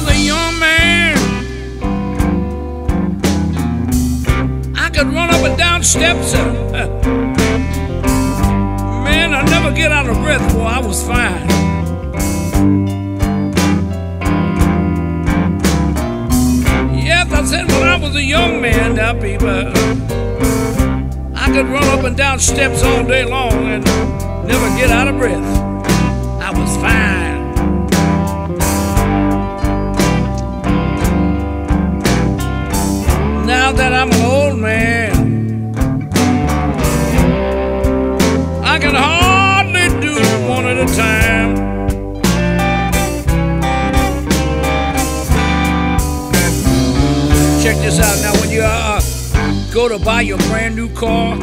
was a young man, I could run up and down steps. And, uh, man, I never get out of breath. Boy, I was fine. Yes, I said when I was a young man, now people, uh, I could run up and down steps all day long and never get out of breath. That I'm an old man, I can hardly do one at a time. Check this out now. When you uh, go to buy your brand new car,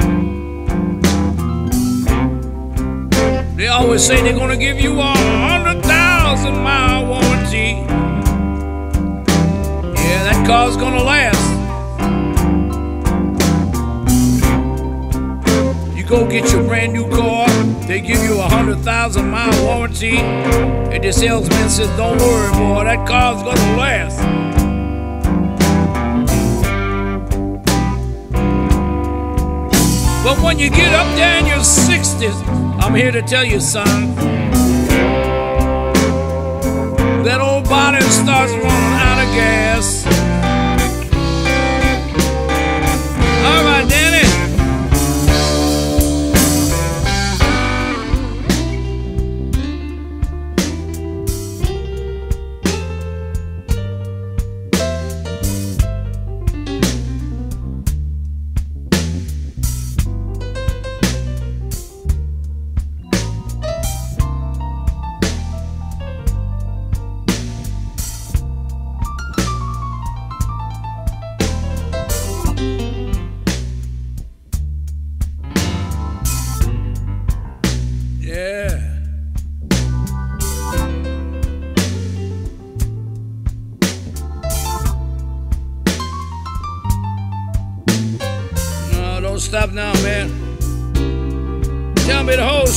they always say they're gonna give you a hundred thousand mile warranty. Yeah, that car's gonna last. Get your brand new car, they give you a hundred thousand mile warranty, and the salesman says, "Don't worry, boy, that car's gonna last." But when you get up there in your 60s, I'm here to tell you, son, that old body starts running out of gas.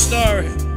Story.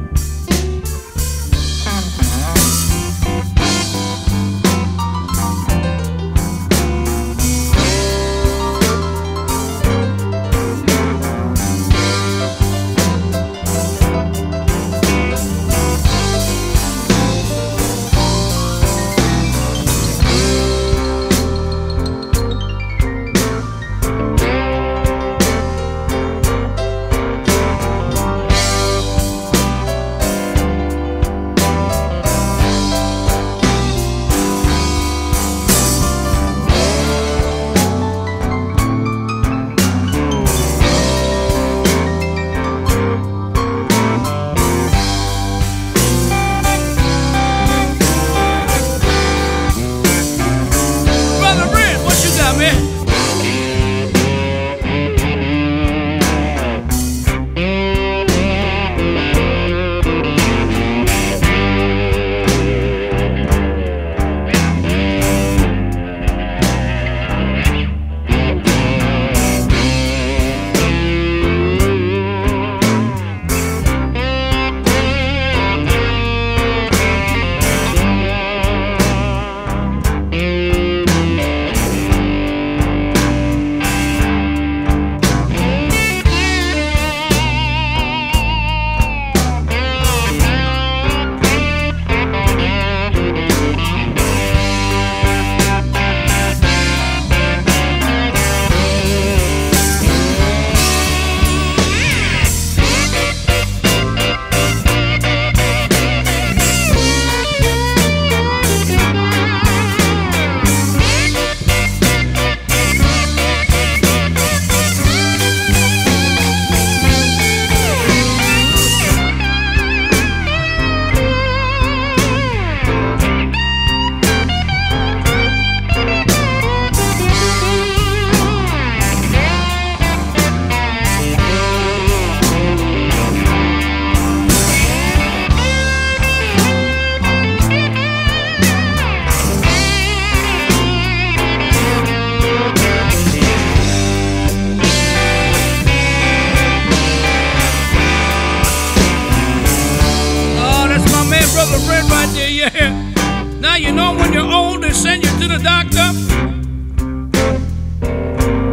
Brother Brent, right there. Yeah. Now you know when you're old, they send you to the doctor.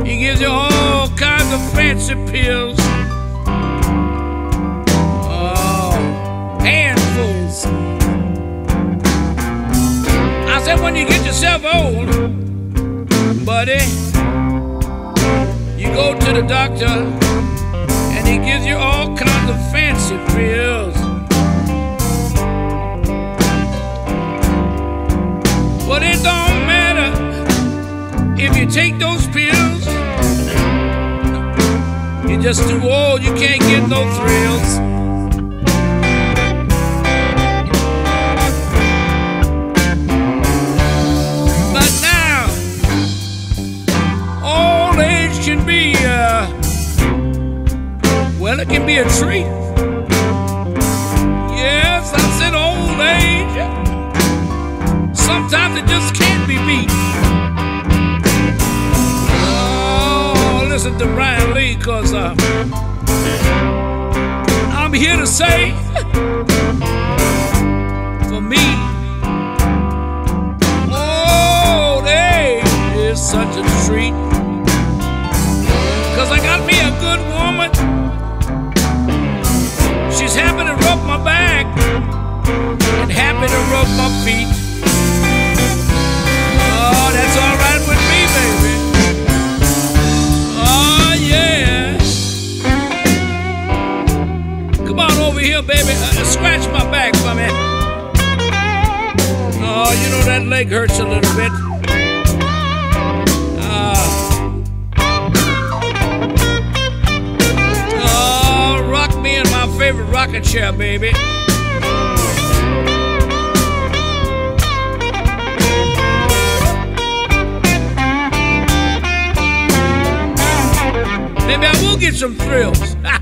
He gives you all kinds of fancy pills. Oh, handfuls. I said, when you get yourself old, buddy, you go to the doctor and he gives you all kinds of fancy pills. Just too old, you can't get no thrills. But now, old age can be, uh, well, it can be a treat. Yes, I said old age. Sometimes it just can't be beat. Oh, listen to Bryan Lee, cause uh, I'm here to say, for me, old age is such a that leg hurts a little bit. Ah. Oh, rock me in my favorite rocking chair, baby. Maybe I will get some thrills.